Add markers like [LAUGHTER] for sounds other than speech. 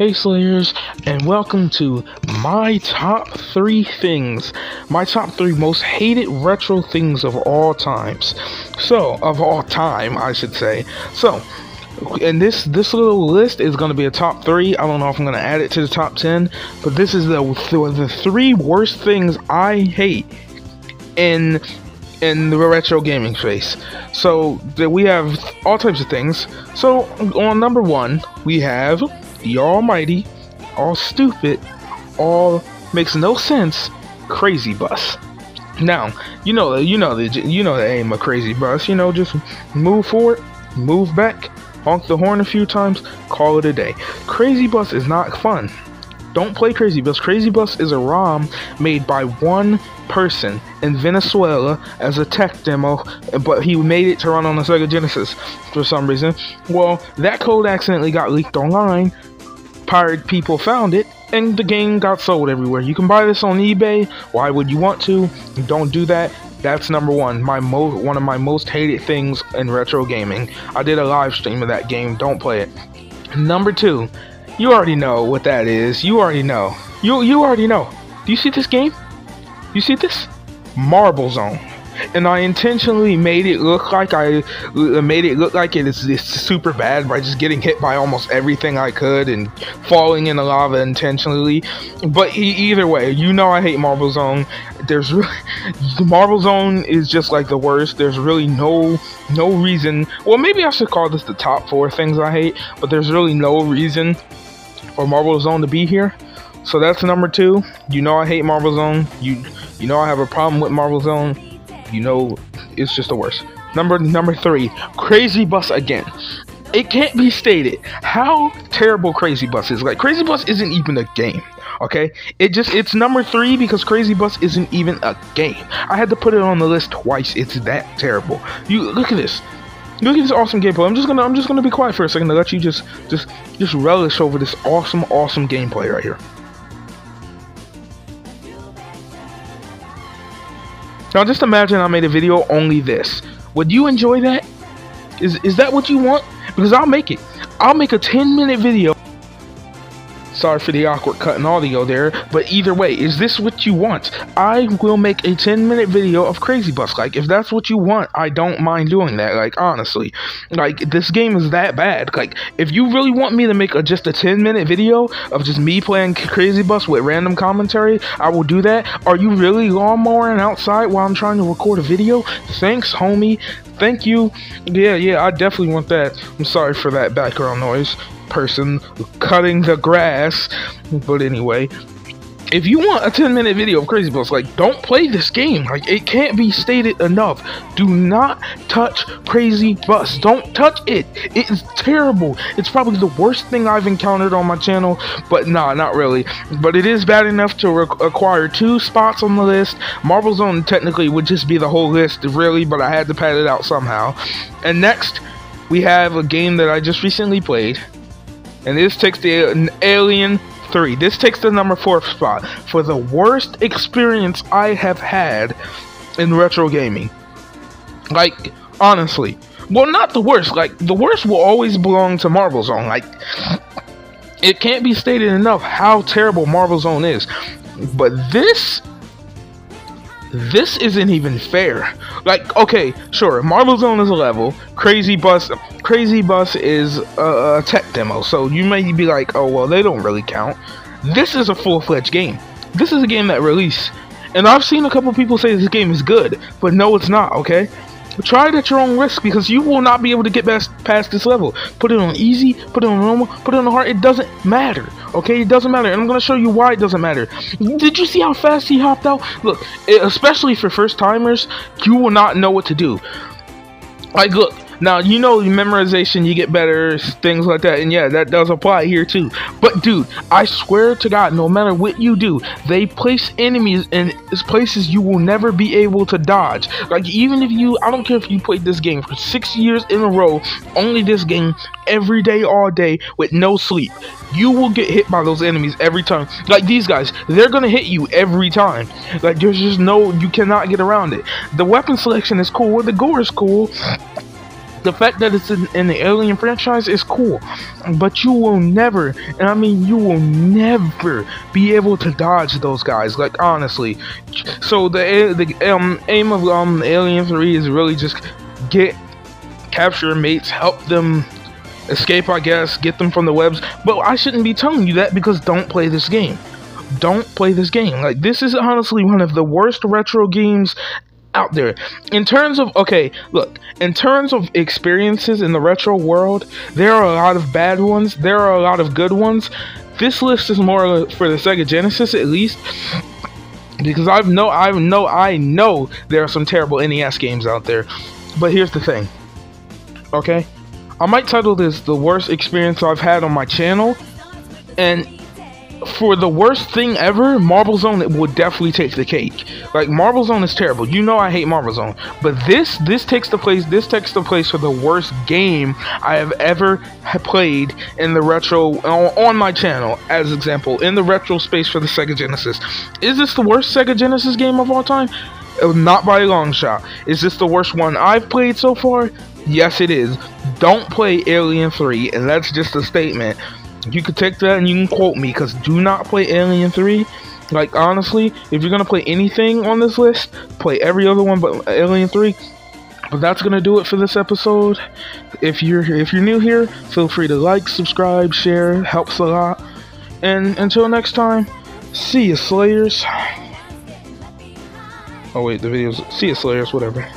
Hey Slayers, and welcome to my top three things, my top three most hated retro things of all times. So, of all time, I should say. So, and this this little list is going to be a top three. I don't know if I'm going to add it to the top ten, but this is the the three worst things I hate in in the retro gaming space. So we have all types of things. So on number one, we have the almighty, all stupid, all makes no sense, crazy bus. Now, you know, you know the you know the aim of crazy bus. You know, just move forward, move back, honk the horn a few times, call it a day. Crazy bus is not fun. Don't play Crazy Bus. Crazy Bus is a ROM made by one person in Venezuela as a tech demo, but he made it to run on the Sega Genesis for some reason. Well, that code accidentally got leaked online. Pirate people found it, and the game got sold everywhere. You can buy this on eBay. Why would you want to? Don't do that. That's number one. My mo- one of my most hated things in retro gaming. I did a live stream of that game. Don't play it. Number two, you already know what that is. You already know. You you already know. Do you see this game? You see this? Marble Zone. And I intentionally made it look like I uh, made it look like it is super bad by just getting hit by almost everything I could and falling in the lava intentionally. But either way, you know I hate Marble Zone. There's really [LAUGHS] Marble Zone is just like the worst. There's really no no reason. Well, maybe I should call this the top four things I hate. But there's really no reason for Marble Zone to be here. So that's number two. You know I hate Marble Zone. You you know I have a problem with Marble Zone. You know it's just the worst. Number number three, Crazy Bus again. It can't be stated how terrible Crazy Bus is. Like Crazy Bus isn't even a game. Okay, it just it's number three because Crazy Bus isn't even a game. I had to put it on the list twice. It's that terrible. You look at this. Look at this awesome gameplay. I'm just gonna I'm just gonna be quiet for a second to let you just just just relish over this awesome awesome gameplay right here. Now just imagine I made a video only this. Would you enjoy that? Is is that what you want? Because I'll make it. I'll make a 10 minute video Sorry for the awkward cut and audio there, but either way, is this what you want? I will make a 10 minute video of Crazy Bus. Like, if that's what you want, I don't mind doing that. Like, honestly, like, this game is that bad. Like, if you really want me to make a, just a 10 minute video of just me playing Crazy Bus with random commentary, I will do that. Are you really lawnmowering outside while I'm trying to record a video? Thanks, homie. Thank you. Yeah, yeah, I definitely want that. I'm sorry for that background noise person cutting the grass. But anyway, if you want a 10 minute video of Crazy Bus, like, don't play this game. Like, it can't be stated enough. Do not touch Crazy Bus. Don't touch it. It is terrible. It's probably the worst thing I've encountered on my channel, but nah, not really. But it is bad enough to acquire two spots on the list. Marble Zone technically would just be the whole list, really, but I had to pad it out somehow. And next, we have a game that I just recently played and this takes the Alien 3. This takes the number 4 spot for the worst experience I have had in retro gaming. Like, honestly. Well, not the worst. Like, the worst will always belong to Marble Zone. Like, it can't be stated enough how terrible Marble Zone is. But this this isn't even fair. Like, okay, sure, Marble Zone is a level. Crazy Bus, Crazy Bus is a, a tech demo. So you may be like, oh well, they don't really count. This is a full-fledged game. This is a game that released, and I've seen a couple people say this game is good, but no, it's not. Okay, Try it at your own risk because you will not be able to get past this level. Put it on easy, put it on normal, put it on hard. It doesn't matter. Okay, it doesn't matter. And I'm to show you why it doesn't matter. Did you see how fast he hopped out? Look, especially for first timers, you will not know what to do. Like, look, now, you know, memorization, you get better, things like that. And yeah, that does apply here too. But dude, I swear to God, no matter what you do, they place enemies in places you will never be able to dodge. Like, even if you, I don't care if you played this game for six years in a row, only this game, every day, all day, with no sleep. You will get hit by those enemies every time. Like these guys, they're gonna hit you every time. Like there's just no, you cannot get around it. The weapon selection is cool, the gore is cool the fact that it's in, in, the Alien franchise is cool, but you will never, and I mean you will never be able to dodge those guys. Like honestly, so the the um, aim of um Alien Three is really just get capture mates, help them escape, I guess, get them from the webs. But I shouldn't be telling you that because don't play this game. Don't play this game. Like this is honestly one of the worst retro games out there. In terms of okay, look, in terms of experiences in the retro world, there are a lot of bad ones, there are a lot of good ones. This list is more for the Sega Genesis at least. Because I know I know I know there are some terrible NES games out there. But here's the thing. Okay? I might title this the worst experience I've had on my channel. And for the worst thing ever, Marble Zone would definitely take the cake. Like Marble Zone is terrible. You know I hate Marble Zone, but this this takes the place. This takes the place for the worst game I have ever played in the retro on, on my channel. As example, in the retro space for the Sega Genesis, is this the worst Sega Genesis game of all time? Uh, not by a long shot. Is this the worst one I've played so far? Yes, it is. Don't play Alien 3, and that's just a statement. You can take that and you can quote me because do not play Alien 3. Like honestly, if you're gonna play anything on this list, play every other one but Alien 3. But that's gonna do it for this episode. If you're if you're new here, feel free to like, subscribe, share, helps a lot. And until next time, see you Slayers. Oh wait, the videos. See you Slayers, whatever.